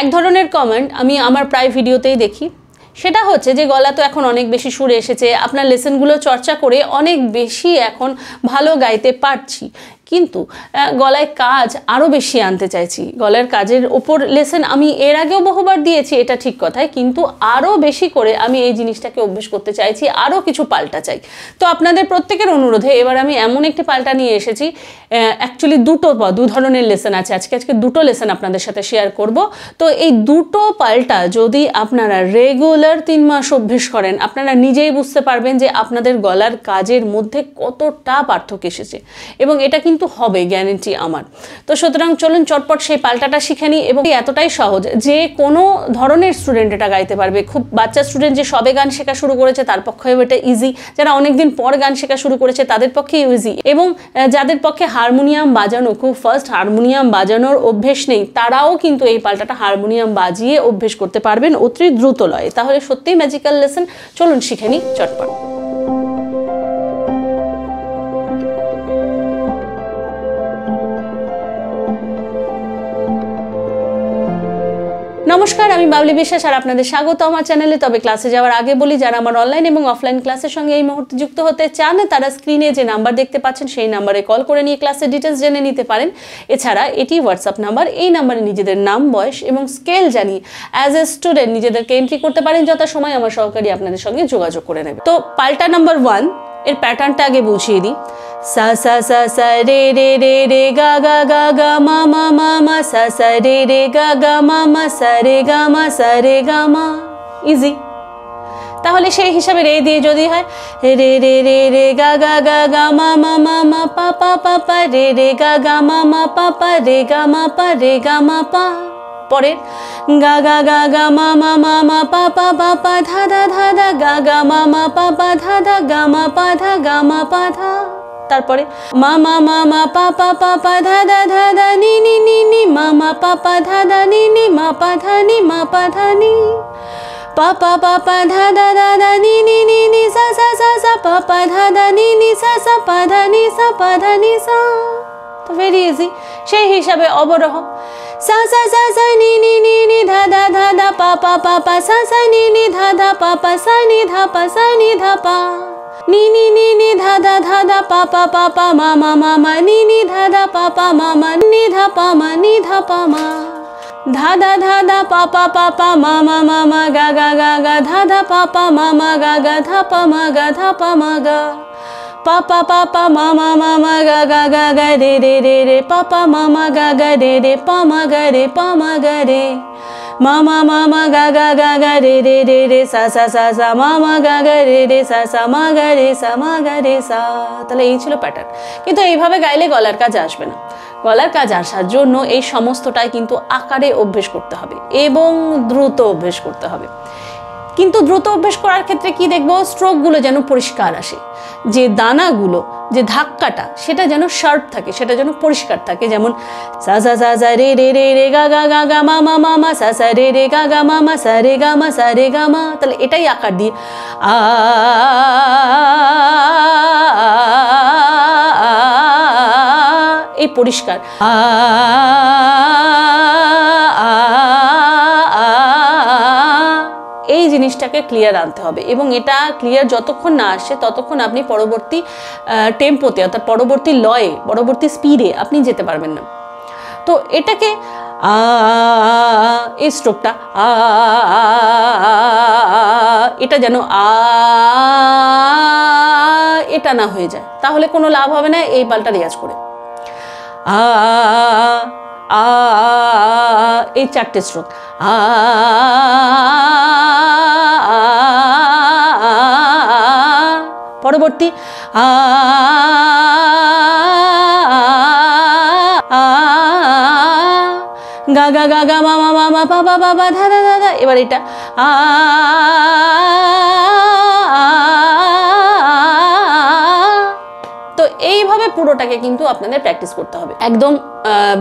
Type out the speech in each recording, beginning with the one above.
এক ধরনের কমেন্ট আমি আমার প্রায় ভিডিওতেই দেখি। সেটা হচ্ছে যে গলা তো এখন অনেক বেশি সুরে এসেছে, আপনার লেসেনগুলো চর্চা করে অনেক বেশি এখন ভালো গাইতে পারছি। কিন্তু গলায় কাজ আরও বেশি আনতে চাইছি। গলার কাজের ওপর লেসেন আমি এর আগেও বহুবার দিয়েছি, এটা ঠিক কথাই, কিন্তু আরও বেশি করে আমি এই জিনিসটাকে অভ্যেস করতে চাইছি আরও কিছু পাল্টা চাই। তো আপনাদের প্রত্যেকের অনুরোধে এবার আমি এমন একটি পাল্টা নিয়ে এসেছি অ্যাকচুয়ালি দুটো দু ধরনের লেসেন আছে, আজকে আজকে দুটো লেসেন আপনাদের সাথে শেয়ার করব। তো এই দুটো পাল্টা যদি আপনারা রেগুলার তিন মাস অভ্যেস করেন, আপনারা নিজেই বুঝতে পারবেন যে আপনাদের গলার কাজের মধ্যে কতটা পার্থক্য এসেছে। এবং এটা কিন্তু হবে গ্যারেন্টি আমার। তো সুতরাং চলুন চটপট সেই পাল্টাটা শিখে নিই এবং এতটাই সহজ যে কোনো ধরনের স্টুডেন্ট এটা গাইতে পারবে। খুব বাচ্চা স্টুডেন্ট যে সবে গান শেখা শুরু করেছে তার পক্ষেও এটা ইজি যারা অনেকদিন পর গান শেখা শুরু করেছে তাদের পক্ষে ইজি এবং যাদের পক্ষে হারমোনিয়াম বাজানো খুব ফার্স্ট হারমোনিয়াম বাজানোর অভ্যেস নেই, তারাও কিন্তু এই পাল্টাটা হারমোনিয়াম বাজিয়ে অভ্যেস করতে পারবেন অতি দ্রুত লয়ে তাহলে সত্যিই ম্যাজিক্যাল লেসন চলুন শিখে নিই চটপট। নমস্কার, আমি বাবলি বিশ্বাস আর আপনাদের স্বাগত আমার চ্যানেলে। তবে ক্লাসে যাওয়ার আগে বলি, যারা আমার অনলাইন এবং অফলাইন ক্লাসের সঙ্গে এই মুহূর্তে যুক্ত হতে চান, তারা স্ক্রিনে যে নাম্বার দেখতে পাচ্ছেন, সেই নাম্বারে কল করে নিয়ে ক্লাসের ডিটেলস জেনে নিতে পারেন। এছাড়া এটি হোয়াটসঅ্যাপ নাম্বার, এই নাম্বারে নিজেদের নাম, বয়স এবং স্কেল জানিয়ে অ্যাজ এ স্টুডেন্ট নিজেদেরকে এন্ট্রি করতে পারেন যথা সময় আমার সহকারী আপনাদের সঙ্গে যোগাযোগ করে নেবে। তো পাল্টা নাম্বার ওয়ানের প্যাটার্নটা আগে বুঝিয়ে দিই। সা সা সা সা রে রে রে রে গা গা গা গা মা মা মা মা সা সা রে রে গা গা মা মা সা রে গা মা সা রে গা মা ইজি তাহলে সেই হিসাবে রে দিয়ে যদি হয়, রে রে রে রে, গা গা গা গা, মা মা মা মা, পা পা পা পা, রে রে, গা গা, মা মা, পা পা, রে, গা, মা, পা, রে, গা, মা, পা। পরের, গা গা গা গা, মা মা মা মা, পা পা পা পা, ধা ধা ধা ধা, গা গা, মা মা, পা পা, ধা ধা, গা, মা, পা, ধা, গা, মা, পা, ধা। তারপরে মা মা মা মা পা পা পা পা ধা ধা ধা ধা নি নি নি নি মা মা পা পা ধা ধা নি নি মা পা ধা নি মা পা ধা নি পা পা পা পা ধা ধা ধা ধা নি নি নি নি সা সা সা সা পা পা ধা ধা নি নি সা সা পা ধা নি সা পা ধা নি সা তো ভেরি ইজি সেই হিসাবে অবরোহ সা সা সা সা নি নি নি নি ধা ধা ধা ধা পা পা পা পা সা সা নি নি ধা ধা পা পা সা নি ধা পা সা নি ধা পা নি নি নি নি ধা ধা ধা ধা পা পা পা পা মা মা মা মা নি নি ধা ধা পা পা মা মা নি ধা পা মা নি ধা পা মা ধা ধা ধা ধা পা পা পা পা মা মা মা মা গা গা গা গা ধা ধা পা পা মা মা গা গা ধা পা মা গা ধা পা মা গা পা পা পা পা মা মা মা মা গা গা গা গা রে রে রে রে পা পা মা মা গা গা রে রে পা মা গা রে পা মা গা রে মা মা মা মা গা গা গা গা রে রে রে রে সা সা সা সা মা মা গা ga রে রে সা sa. Ma গা রে sa মা গা রে সা তাহলে এই ছিল প্যাটার্ন কিন্তু এইভাবে গাইলে গলার কাজ আসবে না। গলার কাজ আসার জন্য এই সমস্তটাই কিন্তু আকারে অভ্যেস করতে হবে এবং দ্রুত অভ্যেস করতে হবে। কিন্তু দ্রুত অভ্যেস করার ক্ষেত্রে কি দেখব? স্ট্রোকগুলো যেন পরিষ্কার আসে। যে দানাগুলো, যে ধাক্কাটা, সেটা যেন শার্প থাকে, সেটা যেন পরিষ্কার থাকে। যেমন, সা সা সা সা, রে রে রে রে, গা গা গা গা, মা মা মা মা, সা সা, রে রে, গা গা, মা মা, সা, রে, গা, মা, সা, রে, গা, মা, তাহলে এটাই আকার দিয়ে, আ, এই পরিষ্কার, আ জিনিসটাকে ক্লিয়ার আনতে হবে এবং এটা ক্লিয়ার যতক্ষণ না আসে ততক্ষণ আপনি পরবর্তী টেম্পোতে অর্থাৎ পরবর্তী লয়ে, পরবর্তী স্পিডে আপনি যেতে পারবেন না। তো এটাকে এই স্ট্রোকটা এটা যেন আ, এটা না হয়ে যায়। তাহলে কোনো লাভ হবে না, এই পাল্টা রেয়াজ করে। আ আ, এই চারটে স্ট্রোক আ পরবর্তী। আ গা গা গা গা, মা মা মা মা, পা পা পা ধা ধা ধা এবার এটা। আ, তো এইভাবে পুরোটাকে কিন্তু আপনাদের প্র্যাকটিস করতে হবে। একদম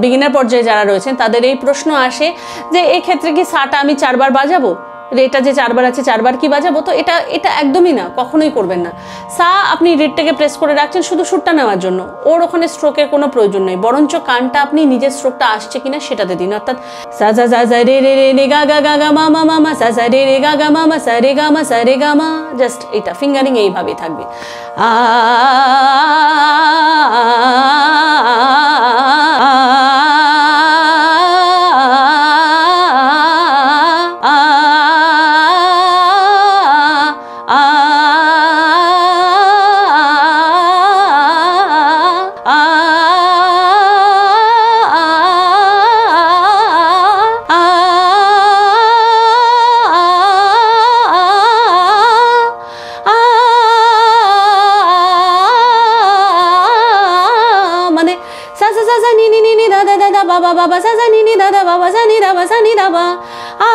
বিগিনার পর্যায়ে যারা রয়েছেন, তাদের এই প্রশ্ন আসে যে এই ক্ষেত্রে কি সাটা আমি চারবার বাজাবো? রেটা যে চারবার আছে, চারবার কি বাজাবো? তো এটা এটা একদমই না, কখনোই করবেন না। সা, আপনি রেটটাকে প্রেস করে রাখছেন শুধু সুরটা নেওয়ার জন্য। ওর ওখানে স্ট্রোকের কোনো প্রয়োজন নেই। বরঞ্চ কানটা আপনি নিজের স্ট্রোকটা আসছে কিনা সেটাতে দিন। অর্থাৎ সা সা রে রে রে রে, গা গা গা গা, মা মা মা মা, সা রে রে, গা গা, মা মা, সা, রে, গা, মা, সা, রে, গা, মা জাস্ট এটা ফিঙ্গারিং এইভাবেই থাকবে। আ বা বা সা নি দা বা সা নি দা বা আ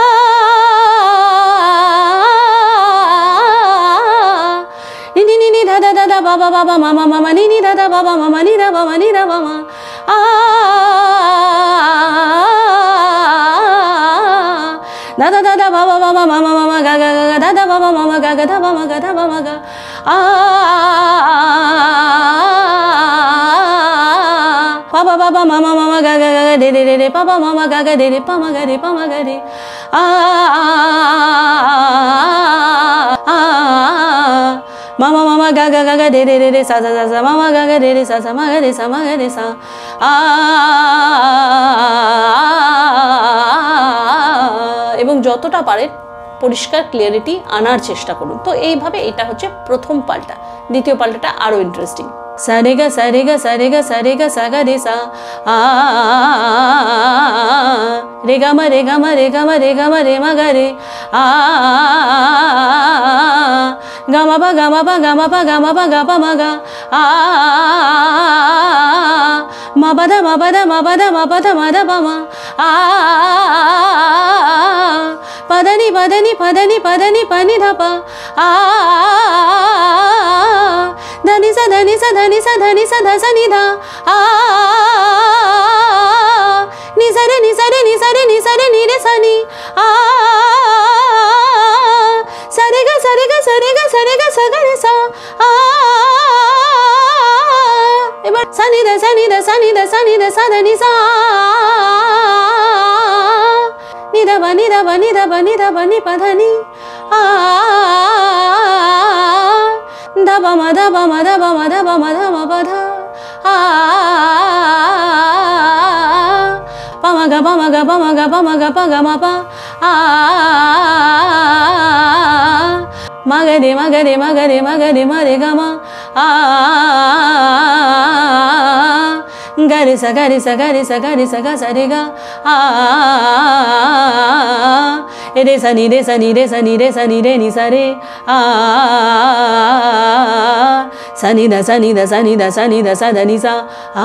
নি নি নি নি দা দা দা দা বা বা বা বা মা মা মা মা নি নি দা দা বা বা মা মা নি দা বা মা নি দা বা মা আ da da da da ba ba ba ba ma ma ma ma ga ga ga ga da da ba ba ma ma ga ga da ba ma ga ga ga ga ga de de de de pa ba ma ma ga ga de de pa ma ga de pa ma ga de a ma ma ma ma ga ga ga ga de de de de sa sa sa sa ma ma ga ga de de sa sa ma ga de sa ma ga de sa a এবং যতটা পারেন পরিষ্কার clarity আনার চেষ্টা করুন তো এইভাবে এটা হচ্ছে প্রথম পাল্টা দ্বিতীয় পাল্টাটা আরও ইন্টারেস্টিং సరి గ సరి గ సరి గ సరి గ స గ రి స ఆ రి గ మ రి గ మ రి గ మ రి గ మ రి మ గ రి ఆ గ మ ప గ మ ప గ మ ప గ మ ప గ ప మ గ ఆ మ ప ద మ ప ద మ ప ద మ ప ద మ ద ప మ ఆ పదని పదని పదని పదని పని ధప ఆ धनि सा धनि सा धनि सा धनि सा ध सा नि धा आ नि सा रे नि सा रे नि सा रे नि सा रे नि रे सा नि आ सा रे गा सा रे गा सा रे गा सा रे गा सा गा रे सा आ এবার সা নি দা সা নি দা সা নি দা সা নি দা সা ধা নি সা ni da ba ni da ba ni da ba ni da ba ni pa dha ni a da ba ma da ba ma da ba ma da ba ma da ma pa dha a pa ma ga pa ma ga pa ma ga pa ma ga pa ga ma pa a ma ga re ma ga re ma ga re ma ga re ma re ga ma a ga re sa ga re sa ga re sa ga re sa ga sa re ga 哎得三里得三里得三里得三里得你三里啊，三里的三里的三里的三里的三的你三啊。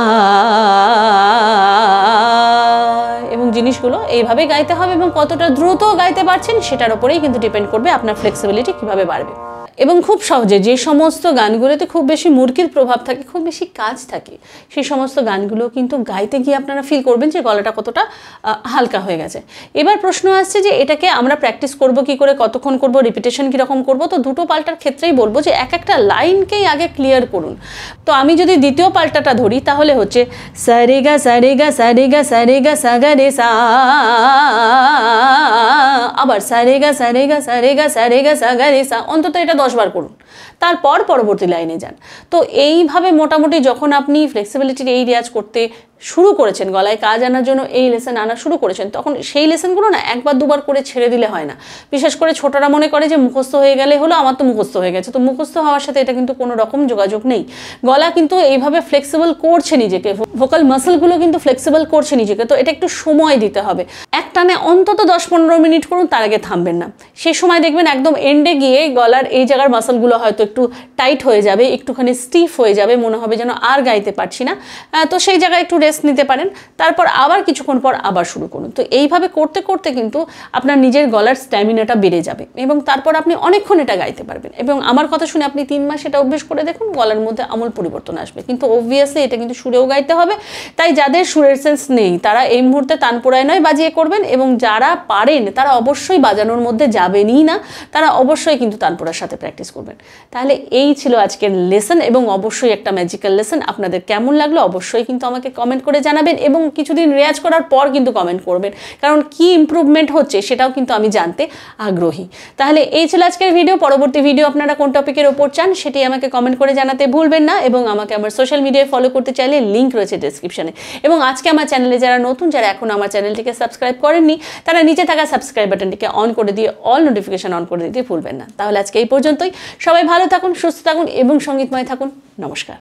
এবং জিনিসগুলো এইভাবে গাইতে হবে এবং কতটা দ্রুত গাইতে পারছেন সেটার উপরেই কিন্তু ডিপেন্ড করবে আপনার ফ্লেক্সিবিলিটি কীভাবে বাড়বে। এবং খুব সহজে যে সমস্ত গানগুলোতে খুব বেশি মুরগির প্রভাব থাকে, খুব বেশি কাজ থাকে, সেই সমস্ত গানগুলো কিন্তু গাইতে গিয়ে আপনারা ফিল করবেন যে গলাটা কতটা হালকা হয়ে গেছে। এবার প্রশ্ন আসছে যে এটাকে আমরা প্র্যাকটিস করব কি করে, কতক্ষণ করব রিপিটেশন কীরকম করব? তো দুটো পাল্টার ক্ষেত্রেই বলব যে এক একটা লাইনকেই আগে ক্লিয়ার করুন। তো আমি যদি দ্বিতীয় পাল্টাটা ধরি তাহলে হচ্ছে, সারেগা সারেগা সারেগা সারেগা সাগা রে সা আবার সারেগা সারেগা সারেগা সারেগা সাগা রে সা। অন্তত এটা দশবার করুন। তারপর পরবর্তী লাইনে যান। তো এইভাবে মোটামুটি যখন আপনি ফ্লেক্সিবিলিটির এই রেয়াজ করতে শুরু করেছেন, গলায় কাজ আনার জন্য এই লেসন আনা শুরু করেছেন, তখন সেই লেসনগুলো না একবার দুবার করে ছেড়ে দিলে হয় না। বিশেষ করে ছোটরা মনে করে যে মুখস্থ হয়ে গেলে হলো আমার তো মুখস্থ হয়ে গেছে। তো মুখস্থ হওয়ার সাথে এটা কিন্তু কোনো রকম যোগাযোগ নেই। গলা কিন্তু এইভাবে ফ্লেক্সিবল করছে নিজেকে ভোকাল মাসেলগুলো কিন্তু ফ্লেক্সিবল করছে নিজেকে। তো এটা একটু সময় দিতে হবে। একটানে অন্তত দশ পনেরো মিনিট করুন, তার আগে থামবেন না। সেই সময় দেখবেন একদম এন্ডে গিয়ে গলার এই জায়গার মাসেলগুলো হয়তো একটু টাইট হয়ে যাবে, একটুখানি স্টিফ হয়ে যাবে, মনে হবে যেন আর গাইতে পারছি না। তো সেই জায়গায় একটু রেস্ট নিতে পারেন। তারপর আবার কিছুক্ষণ পর আবার শুরু করুন। তো এইভাবে করতে করতে কিন্তু আপনার নিজের গলার স্ট্যামিনাটা বেড়ে যাবে এবং তারপর আপনি অনেকক্ষণ এটা গাইতে পারবেন। এবং আমার কথা শুনে আপনি তিন মাস এটা অভ্যেস করে দেখুন, গলার মধ্যে আমূল পরিবর্তন আসবে। কিন্তু অবভিয়াসলি এটা কিন্তু সুরেও গাইতে হবে। তাই যাদের সুরের সেন্স নেই, তারা এই মুহূর্তে তানপুরায় নয়, বাজিয়ে করবেন এবং যারা পারেন, তারা অবশ্যই বাজানোর মধ্যে যাবেনই না। তারা অবশ্যই কিন্তু তানপুরার সাথে প্র্যাকটিস করবেন। তাহলে এই ছিল আজকের লেসন এবং অবশ্যই একটা ম্যাজিক্যাল লেসন আপনাদের কেমন লাগল অবশ্যই কিন্তু আমাকে কমেন্ট করে জানাবেন এবং কিছুদিন রেয়াজ করার পর কিন্তু কমেন্ট করবেন। কারণ কি ইম্প্রুভমেন্ট হচ্ছে সেটাও কিন্তু আমি জানতে আগ্রহী। তাহলে এই ছিল আজকের ভিডিও পরবর্তী ভিডিও আপনারা কোন টপিকের ওপর চান সেটি আমাকে কমেন্ট করে জানাতে ভুলবেন না এবং আমাকে আমার সোশ্যাল মিডিয়ায় ফলো করতে চাইলে লিঙ্ক রয়েছে ডেসক্রিপশনে এবং আজকে আমার চ্যানেলে যারা নতুন, যারা এখন আমার চ্যানেলটিকে সাবস্ক্রাইব করেননি, তারা নিচে থাকা সাবস্ক্রাইব বাটনটিকে অন করে দিয়ে অল নোটিফিকেশন অন করে দিতে ভুলবেন না। তাহলে আজকে এই পর্যন্তই। সবাই ভালো থাকুন সুস্থ থাকুন এবং সঙ্গীতময় থাকুন। নমস্কার।